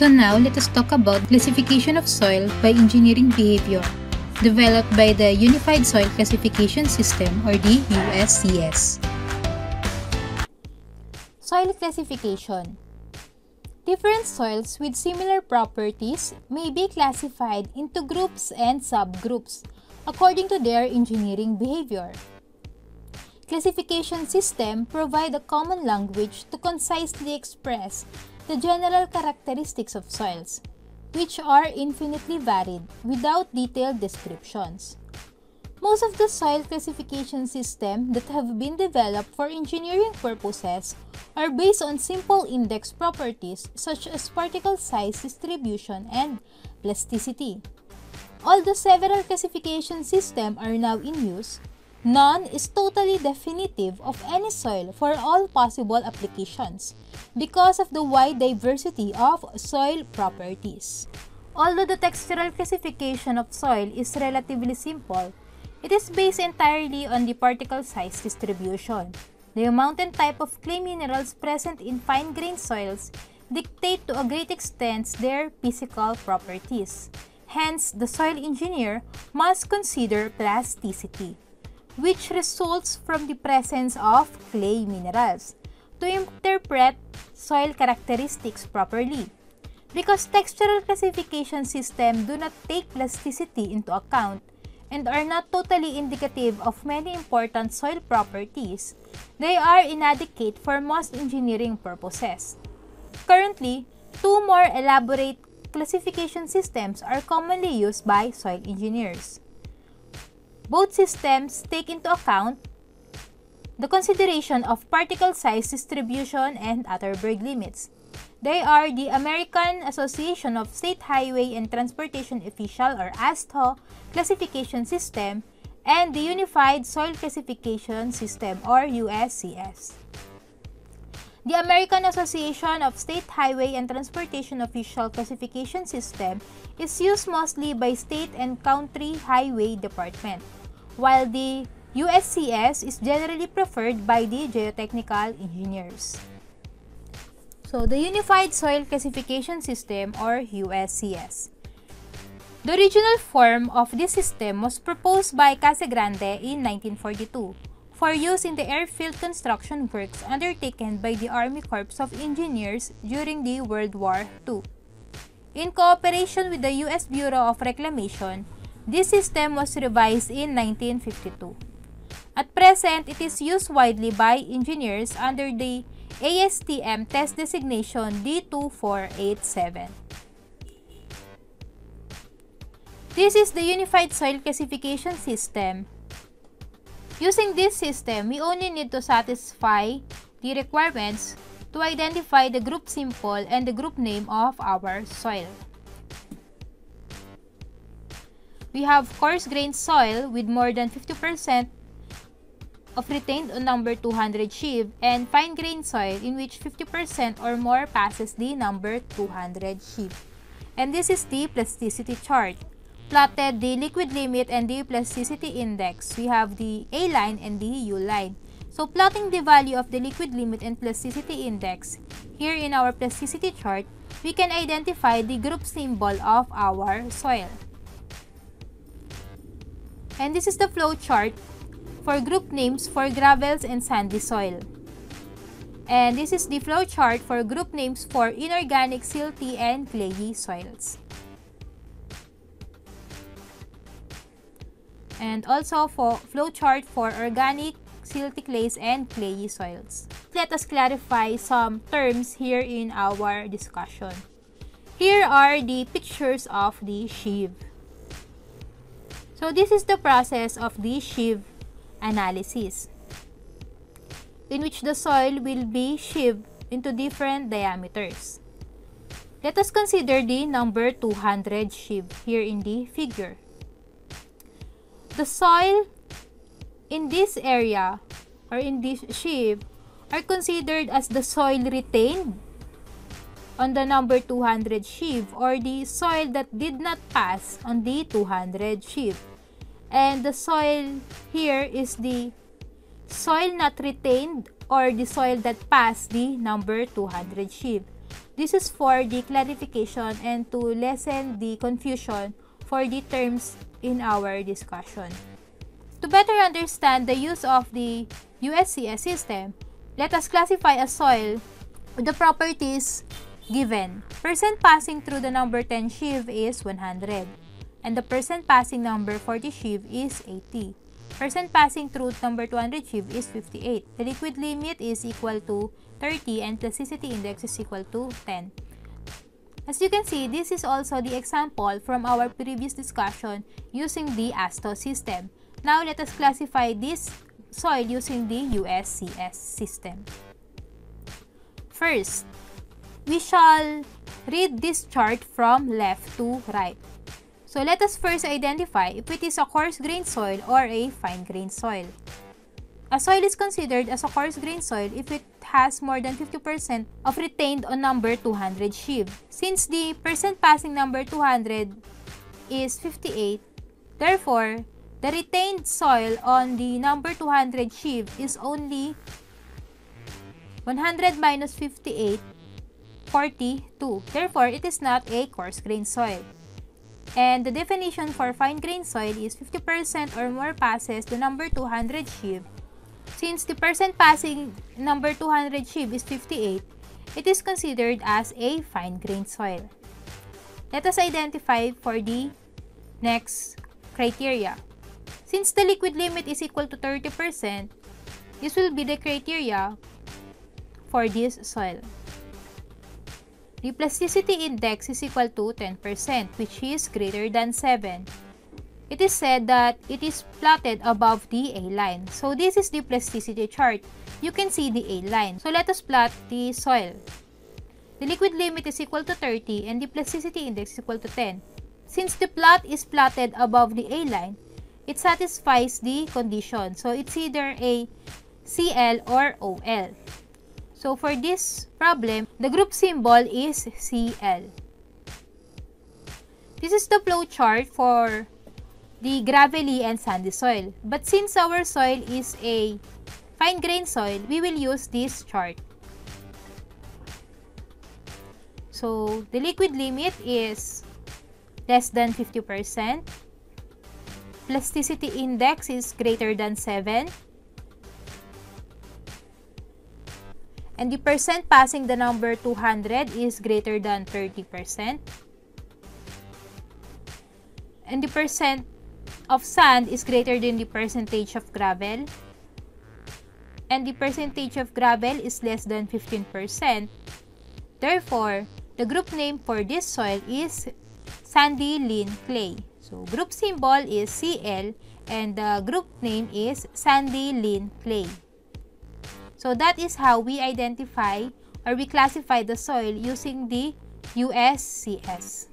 So now let us talk about classification of soil by engineering behavior, developed by the Unified Soil Classification System or the USCS. Soil classification Different soils with similar properties may be classified into groups and subgroups according to their engineering behavior. Classification system provide a common language to concisely express the general characteristics of soils, which are infinitely varied without detailed descriptions. Most of the soil classification systems that have been developed for engineering purposes are based on simple index properties such as particle size distribution and plasticity. Although several classification systems are now in use, none is totally definitive of any soil for all possible applications because of the wide diversity of soil properties. Although the textural classification of soil is relatively simple, it is based entirely on the particle size distribution. The amount and type of clay minerals present in fine-grained soils dictate to a great extent their physical properties. Hence, the soil engineer must consider plasticity, which results from the presence of clay minerals, to interpret soil characteristics properly. Because textural classification systems do not take plasticity into account, and are not totally indicative of many important soil properties, they are inadequate for most engineering purposes. Currently, two more elaborate classification systems are commonly used by soil engineers. Both systems take into account the consideration of particle size distribution and other Atterberg limits, they are the American Association of State Highway and Transportation Official or AASHTO classification system and the Unified Soil Classification System or USCS. The American Association of State Highway and Transportation Official Classification System is used mostly by state and county highway department, while the USCS is generally preferred by the geotechnical engineers. So, the Unified Soil Classification System or USCS. The original form of this system was proposed by Casagrande in 1942 for use in the airfield construction works undertaken by the Army Corps of Engineers during the World War II. In cooperation with the U.S. Bureau of Reclamation, this system was revised in 1952. At present, it is used widely by engineers under the ASTM test designation D2487. This is the Unified Soil Classification System. Using this system, we only need to satisfy the requirements to identify the group symbol and the group name of our soil. We have coarse-grained soil with more than 50% of retained on number 200 sieve and fine-grained soil in which 50% or more passes the number 200 sieve. And this is the plasticity chart. Plotted the liquid limit and the plasticity index. We have the A line and the U line. So plotting the value of the liquid limit and plasticity index, here in our plasticity chart, we can identify the group symbol of our soil. And this is the flow chart for group names for gravels and sandy soil. And this is the flow chart for group names for inorganic, silty, and clayey soils. And also for flow chart for organic, silty clays, and clayey soils. Let us clarify some terms here in our discussion. Here are the pictures of the sieve. So this is the process of the sieve analysis in which the soil will be sieved into different diameters. Let us consider the number 200 sieve here in the figure. The soil in this area or in this sieve are considered as the soil retained on the number 200 sieve or the soil that did not pass on the 200 sieve. And the soil here is the soil not retained or the soil that passed the number 200 sheave. This is for the clarification and to lessen the confusion for the terms in our discussion. To better understand the use of the USCS system, let us classify a soil with the properties given. Percent passing through the number 10 sheave is 100 and the percent passing number 40 sieve is 80. Percent passing through number 200 sieve is 58. The liquid limit is equal to 30 and plasticity index is equal to 10. As you can see, this is also the example from our previous discussion using the AASHTO system. Now, let us classify this soil using the USCS system. First, we shall read this chart from left to right. So, let us first identify if it is a coarse-grained soil or a fine-grained soil. A soil is considered as a coarse-grained soil if it has more than 50% of retained on number 200 sieve. Since the percent passing number 200 is 58, therefore, the retained soil on the number 200 sieve is only 100 minus 58, 42. Therefore, it is not a coarse-grained soil. And the definition for fine-grained soil is 50% or more passes the number 200 sieve since the percent passing number 200 sieve is 58, it is considered as a fine-grained soil. Let us identify for the next criteria. Since the liquid limit is equal to 30%, this will be the criteria for this soil. The plasticity index is equal to 10%, which is greater than 7 it is said that it is plotted above the A line. So this is the plasticity chart. You can see the A line. So let us plot the soil. The liquid limit is equal to 30 and the plasticity index is equal to 10. Since the plot is plotted above the A line, it satisfies the condition. So it's either a CL or OL. So for this problem, the group symbol is CL. This is the flow chart for the gravelly and sandy soil. But since our soil is a fine-grained soil, we will use this chart. So, the liquid limit is less than 50%. Plasticity index is greater than 7. And the percent passing the number 200 is greater than 30%. And the percent of sand is greater than the percentage of gravel and the percentage of gravel is less than 15%. Therefore, the group name for this soil is sandy lean clay. So, group symbol is Cl and the group name is sandy lean clay. So, that is how we identify or we classify the soil using the USCS.